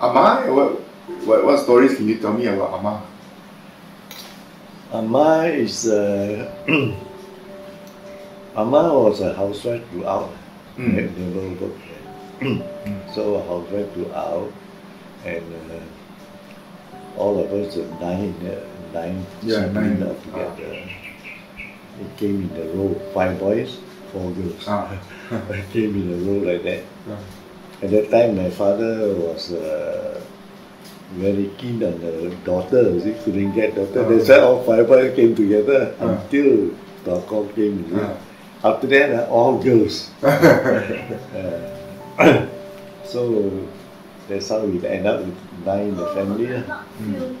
Ama, what, what, what stories can you tell me about Ama? Amma is uh, Amma was a housewife throughout. Mm. Never never worked there. so a housewife throughout, and uh, all of us were nine, uh, nine Yeah, nine. altogether. It came in a row, five boys, four girls. Ah. it came in a row like that. Ah. At that time, my father was uh, very keen on the daughter. He couldn't get daughter. Ah. That's why all five boys came together Ah. until the call came. you see. Ah. After that, uh, all girls. Uh, so that's how we end up with nine in the family. lah. Mm.